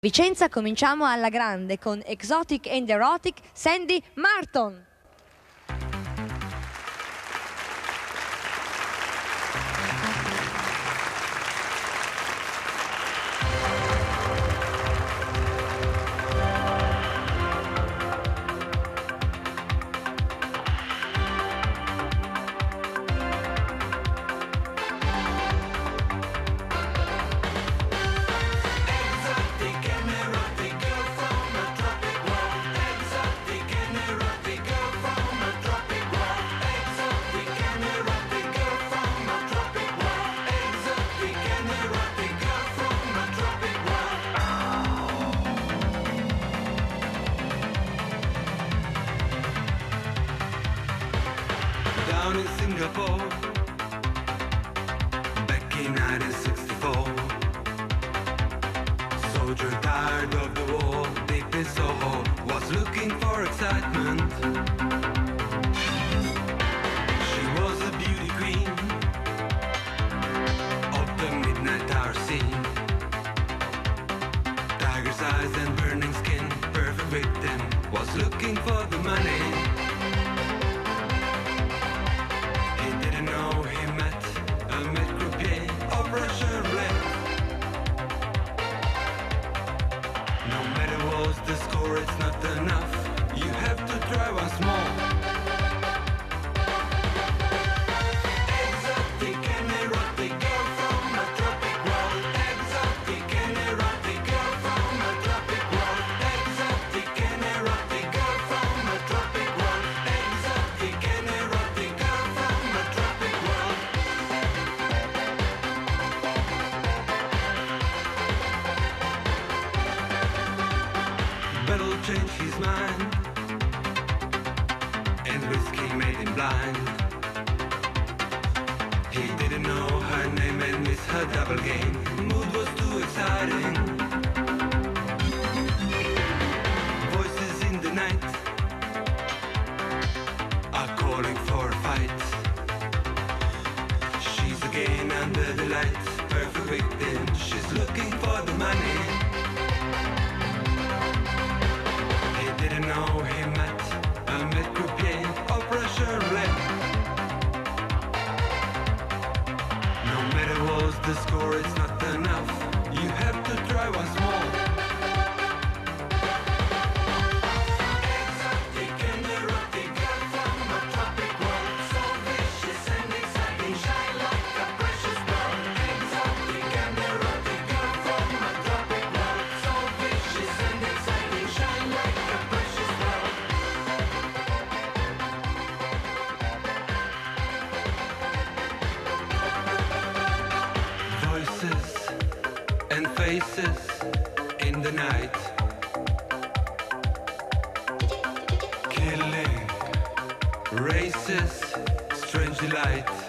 Vicenza cominciamo alla grande con Exotic and Erotic Sandy Martin. Down in Singapore back in 1964. Soldier tired of the war, deep in Soho, was looking for excitement. She was a beauty queen of the midnight hour scene. Tiger's eyes and burning skin, perfect victim, was looking for the money. It's not enough. Battle changed his mind, and whiskey made him blind. He didn't know her name and miss her double game. Mood was too exciting. Voices in the night are calling for a fight. She's again under the lights, perfect victim. She's looking for the money. He faces in the night. Killing races, strange delight.